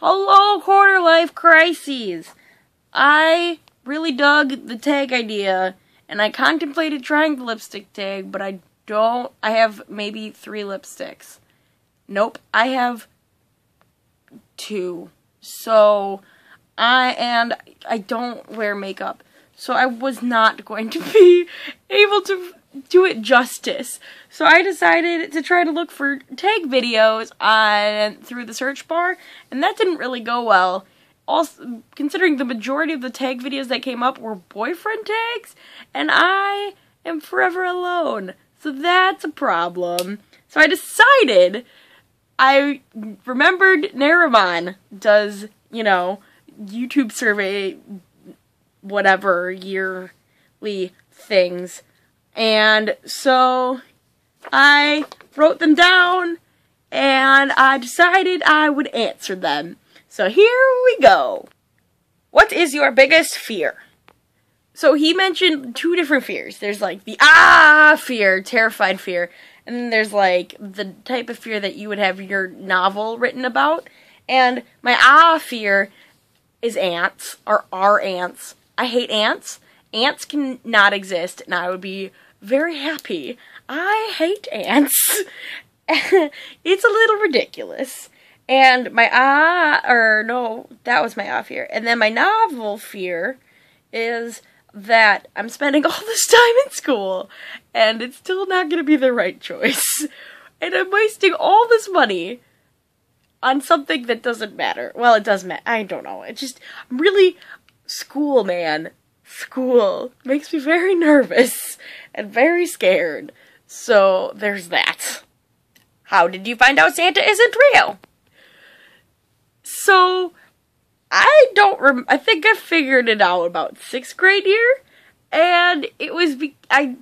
Hello, Quarter Life Crises! I really dug the tag idea, and I contemplated trying the lipstick tag, but I don't. I have maybe three lipsticks. Nope, I have two. So, I, and I don't wear makeup. So I was not going to be able to do it justice. So I decided to try to look for tag videos on through the search bar, and that didn't really go well. Also, considering the majority of the tag videos that came up were boyfriend tags, and I am forever alone. So that's a problem. So I decided I remembered Nerimon does, you know, YouTube survey whatever yearly things and so I wrote them down and I decided I would answer them. So here we go. What is your biggest fear? So he mentioned two different fears. There's like the ah fear, terrified fear, and then there's like the type of fear that you would have your novel written about. And my ah fear is ants or are ants. I hate ants. Ants can not exist, and I would be very happy. I hate ants. it's a little ridiculous. And my ah, or no, that was my ah fear. And then my novel fear is that I'm spending all this time in school and it's still not going to be the right choice. And I'm wasting all this money on something that doesn't matter. Well, it does matter. I don't know. It's just I'm really school, man school makes me very nervous and very scared. So there's that. How did you find out Santa isn't real? So I don't rem- I think I figured it out about 6th grade year and it was I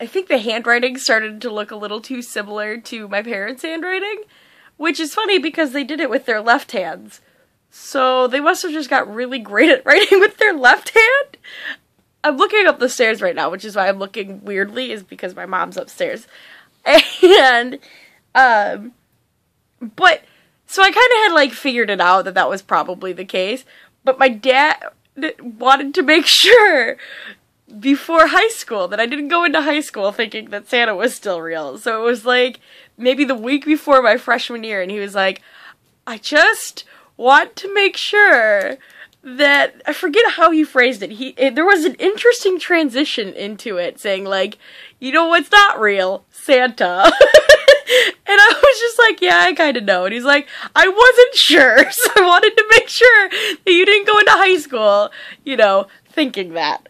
I think the handwriting started to look a little too similar to my parents' handwriting, which is funny because they did it with their left hands. So they must have just got really great at writing with their left hand. I'm looking up the stairs right now, which is why I'm looking weirdly, is because my mom's upstairs. And, um, but, so I kind of had like figured it out that that was probably the case. But my dad wanted to make sure before high school that I didn't go into high school thinking that Santa was still real. So it was like maybe the week before my freshman year, and he was like, I just want to make sure that I forget how he phrased it. He it, there was an interesting transition into it, saying like, you know what's not real, Santa. and I was just like, yeah, I kind of know. And he's like, I wasn't sure, so I wanted to make sure that you didn't go into high school, you know, thinking that.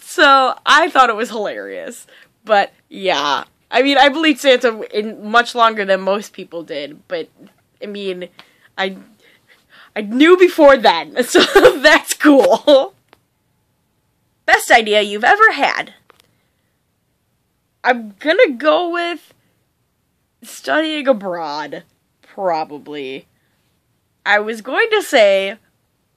So I thought it was hilarious, but yeah, I mean, I believed Santa in much longer than most people did, but I mean, I I knew before then, so that's cool. Best idea you've ever had. I'm gonna go with studying abroad, probably. I was going to say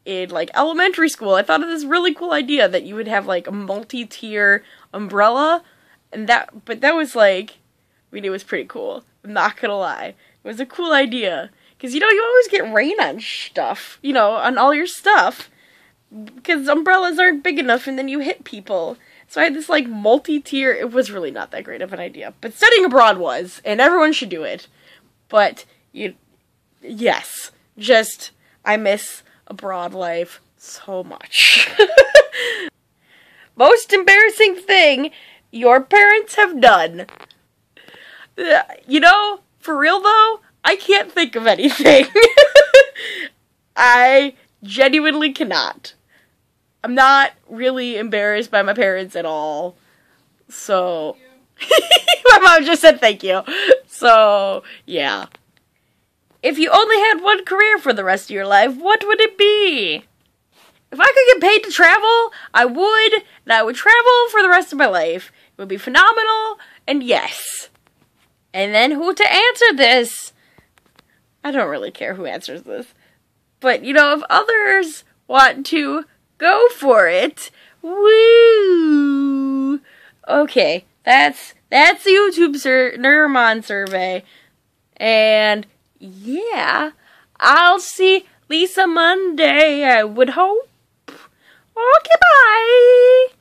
in like elementary school, I thought of this really cool idea that you would have like a multi-tier umbrella, and that, but that was like, I mean, it was pretty cool. I'm not gonna lie, it was a cool idea. Because, you know, you always get rain on stuff, you know, on all your stuff. Because umbrellas aren't big enough and then you hit people. So I had this, like, multi tier. It was really not that great of an idea. But studying abroad was, and everyone should do it. But, you, yes. Just, I miss abroad life so much. Most embarrassing thing your parents have done. Uh, you know, for real though, I can't think of anything. I genuinely cannot. I'm not really embarrassed by my parents at all. So my mom just said thank you. So, yeah. If you only had one career for the rest of your life, what would it be? If I could get paid to travel, I would, and I would travel for the rest of my life. It would be phenomenal, and yes. And then who to answer this? I don't really care who answers this. But, you know, if others want to, go for it. Woo! Okay, that's that's the YouTube sur- Nerimon survey. And yeah, I'll see Lisa Monday, I would hope. Okay, bye!